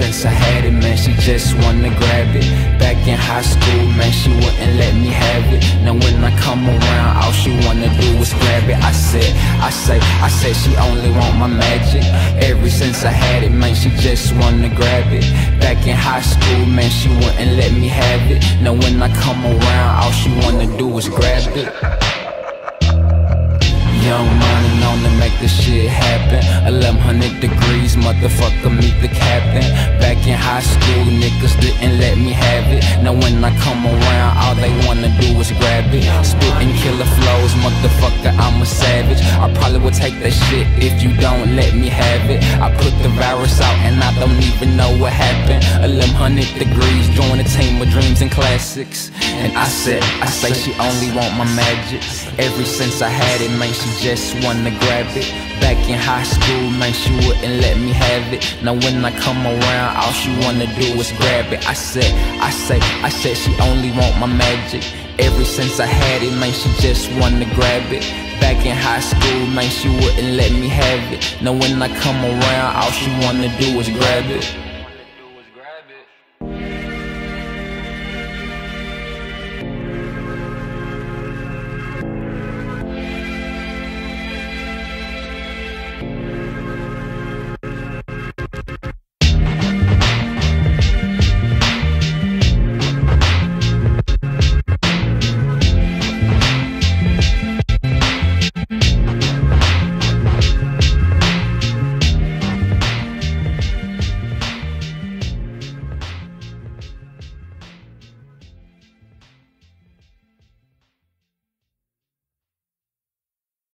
since I had it, man, she just wanna grab it. Back in high school, man, she wouldn't let me have it. Now when I come around, all she wanna do is grab it. I said, I say, I said she only want my magic. Ever since I had it, man, she just wanna grab it. Back in high school, man, she wouldn't let me have it. Now when I come around, all she wanna do is grab it. Young to make this shit happen. 1100 degrees, motherfucker, meet the captain. Back in high school, niggas didn't let me have it. Now when I come around, all they wanna do is grab it. Spitting killer flows, motherfucker, I'm a savage. I probably would take that shit if you don't let me have it. I put the virus out and I don't even know what happened. 1100 degrees, join a team of dreams and classics. And I said, I say she only want my magic. Ever since I had it, man, she just wanna grab it. Back in high school, man, she wouldn't let me have it. Now when I come around, all she wanna do is grab it. I said, I say, I said she only want my magic. Ever since I had it, man, she just wanna grab it. Back in high school, man, she wouldn't let me have it. Now when I come around, all she wanna do is grab it.